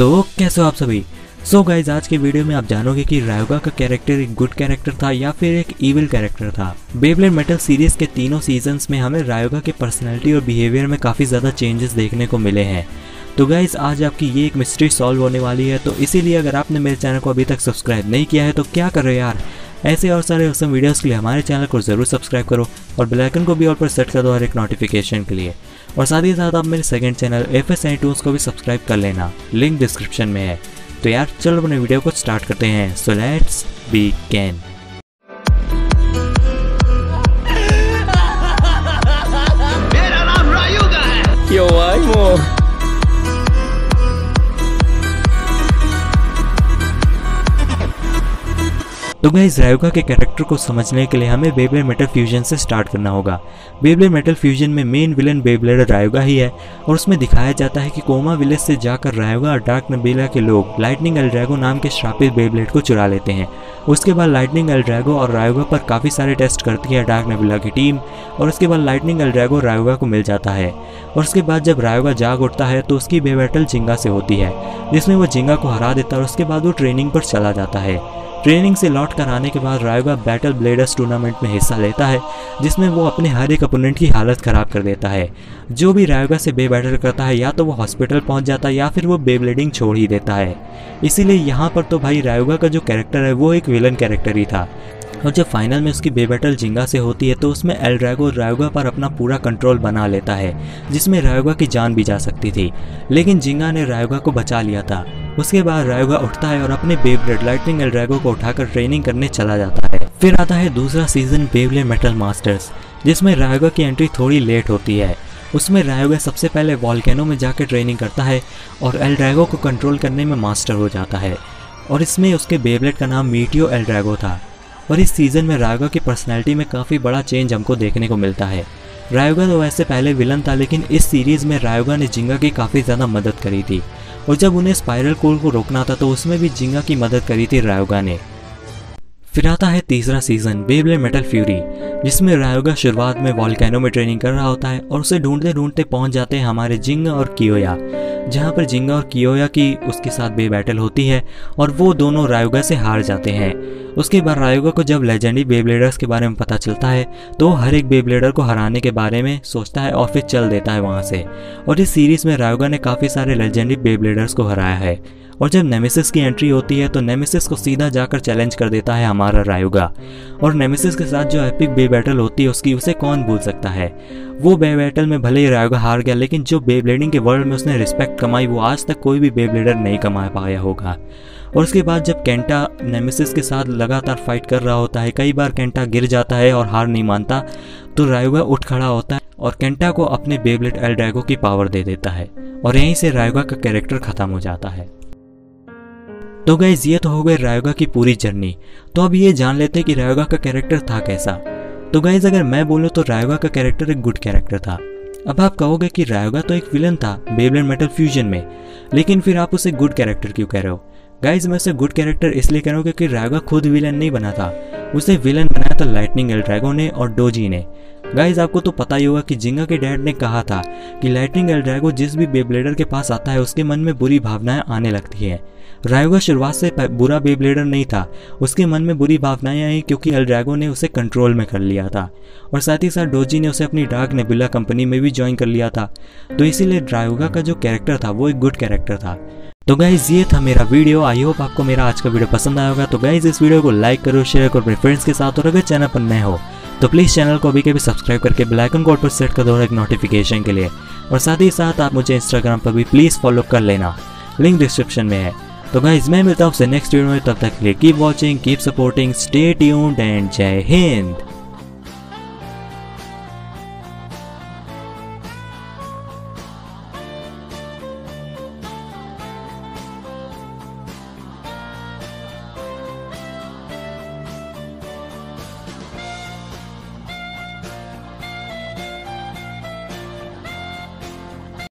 तो कैसे हो आप सभी? सो so गाइज़ आज के वीडियो में आप जानोगे कि रायोगा का कैरेक्टर एक गुड कैरेक्टर था या फिर एक इविल कैरेक्टर था। बेबलेट मेटल सीरीज़ के तीनों सीजन्स में हमें रायोगा के पर्सनैलिटी और बिहेवियर में काफ़ी ज़्यादा चेंजेस देखने को मिले हैं। तो गाइज़ आज आपकी ये एक मिस्ट्री सॉल्व होने वाली है तो इसीलिए अगर आपने मेरे चैनल को अभी तक सब्सक्राइब नहीं किया है तो क्या कर रहे यार? ऐसे और सारे अक्सम वीडियोस के लिए हमारे चैनल को ज़रूर सब्सक्राइब करो और बेलाइकन को भी और पर सेट कर दो हर एक नोटिफिकेशन के लिए। और साथ ही साथ आप मेरे सेकंड चैनल एफ़ एस को भी सब्सक्राइब कर लेना। लिंक डिस्क्रिप्शन में है। तो यार चलो अपने वीडियो को स्टार्ट करते हैं। सो लेट्स बी कैन मेरा नाम रायुगा तो गाइज़ रायोगा के कैरेक्टर को समझने के लिए हमें बेबलेट मेटल फ्यूजन से स्टार्ट करना होगा। बेबलेट मेटल फ्यूजन में मेन विलन बेबलेट रायोगा ही है और उसमें दिखाया जाता है कि कोमा विलेज से जाकर रायोगा और डार्क नबीला के लोग लाइटनिंग एल ड्रैगो नाम के श्रापित बेबलेट को चुरा लेते हैं। उसके बाद लाइटनिंग एल ड्रैगो और रायोगा पर काफ़ी सारे टेस्ट करती है डार्क नबीला की टीम और उसके बाद लाइटनिंग एल ड्रैगो रायोगा को मिल जाता है। और उसके बाद जब रायोगा जाग उठता है तो उसकी बेबैटल जिंगा से होती है, जिसमें वो जिंगा को हरा देता है और उसके बाद वो ट्रेनिंग पर चला जाता है। ट्रेनिंग से लौट कर आने के बाद रायोगा बैटल ब्लेडर्स टूर्नामेंट में हिस्सा लेता है, जिसमें वो अपने हर एक अपोनेंट की हालत ख़राब कर देता है। जो भी रायोगा से बे बैटल करता है, या तो वो हॉस्पिटल पहुँच जाता है, या फिर वो बे ब्लेडिंग छोड़ ही देता है। इसीलिए यहाँ पर तो भाई रायोगा का जो कैरेक्टर है, वो एक विलन कैरेक्टर ही था। और जब फाइनल में उसकी बे बैटल जिंगा से होती है तो उसमें एल ड्रैगो रायोगा पर अपना पूरा कंट्रोल बना लेता है, जिसमें रायोगा की जान भी जा सकती थी। लेकिन जिंगा ने रायोगा को बचा लिया था। उसके बाद रायोगा उठता है और अपने बेबलेट लाइटनिंग एल ड्रैगो को उठाकर ट्रेनिंग करने चला जाता है। फिर आता है दूसरा सीज़न बेबले मेटल मास्टर्स जिसमें रायोगा की एंट्री थोड़ी लेट होती है। उसमें रायोगा सबसे पहले वॉल्केनो में जाकर ट्रेनिंग करता है और एल ड्रैगो को कंट्रोल करने में मास्टर हो जाता है। और इसमें उसके बेबलेट का नाम मीटियो एल ड्रैगो था। और इस सीज़न में रायोगा की पर्सनैलिटी में काफ़ी बड़ा चेंज हमको देखने को मिलता है। रायोगा तो वैसे पहले विलन था, लेकिन इस सीरीज़ में रायोगा ने जिंगा की काफ़ी ज़्यादा मदद करी थी। और जब उन्हें स्पाइरल कोल को रोकना था तो उसमें भी जिंगा की मदद करी थी रायोगा ने। फिर आता है तीसरा सीज़न बेबले मेटल फ्यूरी जिसमें रायोगा शुरुआत में वॉलकैनो में ट्रेनिंग कर रहा होता है और उसे ढूंढते ढूंढते पहुँच जाते हैं हमारे जिंगा और कियोया। जहाँ पर जिंगा और कियोया की उसके साथ बे बैटल होती है और वो दोनों रायोगा से हार जाते हैं। उसके बाद रायोगा को जब लेजेंडरी बेब्लेडर्स के बारे में पता चलता है तो हर एक बेब्लेडर को हराने के बारे में सोचता है और फिर चल देता है वहाँ से। और इस सीरीज़ में रायोगा ने काफ़ी सारे लेजेंडरी बेब्लेडर्स को हराया है। और जब नेमेसिस की एंट्री होती है तो नेमेसिस को सीधा जाकर चैलेंज कर देता है हमारा रायोगा और नेमेसिस के साथ जो एपिक बे बैटल होती है, उसकी उसे कौन भूल सकता है? वो बे बैटल में भले ही रायोगा हार गया, लेकिन जो बे ब्लेडिंग के वर्ल्ड में उसने रिस्पेक्ट कमाई, वो आज तक कोई भी बे ब्लेडर नहीं कमा पाया होगा। और उसके बाद जब कैंटा नेमेसिस के साथ लगातार फाइट कर रहा होता है, कई बार कैंटा गिर जाता है और हार नहीं मानता तो रायोगा उठ खड़ा होता है और कैंटा को अपने बेबलेट एल ड्रैगो की पावर दे देता है। और यहीं से रायुगा का कैरेक्टर खत्म हो जाता है। तो गाइज़ ये तो हो गई रायोगा की पूरी जर्नी तो अब ये जान लेते हैं कि रायोगा का कैरेक्टर था कैसा। तो गाइज़ अगर मैं बोलूँ तो रायोगा का कैरेक्टर एक गुड कैरेक्टर था। अब आप कहोगे कि रायोगा तो एक विलन था बेबलेट मेटल फ्यूजन में। लेकिन फिर आप उसे गुड कैरेक्टर क्यों कह रहे हो? गाइज़ मैं उसे गुड कैरेक्टर इसलिए कह रहा हूँ क्योंकि रायोगा खुद विलन नहीं बना था। उसे विलन बनाया था लाइटनिंग एल ड्रैगो ने और डोजी ने। गाइज़ आपको तो पता ही होगा कि जिंगा के डैड ने कहा था कि लाइटनिंग एल ड्रैगो जिस भी बेब्लेडर के पास आता है, उसके मन में बुरी भावनाएँ आने लगती हैं। रायोगा शुरुआत से बुरा बेब्लेडर नहीं था। उसके मन में बुरी भावनाएँ आई क्योंकि एल ड्रैगो ने उसे कंट्रोल में कर लिया था। और साथ ही साथ डोजी ने उसे अपनी डार्क नेबुला कंपनी में भी ज्वाइन कर लिया था। तो इसीलिए रायोगा का जो कैरेक्टर था, वो एक गुड कैरेक्टर था। तो गाइज़ ये था मेरा वीडियो आई होप आपको मेरा आज का वीडियो पसंद आया होगा। तो गाइज़ इस वीडियो को लाइक करो शेयर करो अपने फ्रेंड्स के साथ। और अगर चैनल पर नए हो तो प्लीज़ चैनल को अभी कभी सब्सक्राइब करके ब्लैकन कोड पर सेट कर दो एक नोटिफिकेशन के लिए। और साथ ही साथ आप मुझे इंस्टाग्राम पर भी प्लीज़ फॉलो कर लेना। लिंक डिस्क्रिप्शन में है। तो गाइज़ मैं मिलता हूँ नेक्स्ट वीडियो में। तब तक के लिए keep watching keep supporting stay tuned and जय हिंद।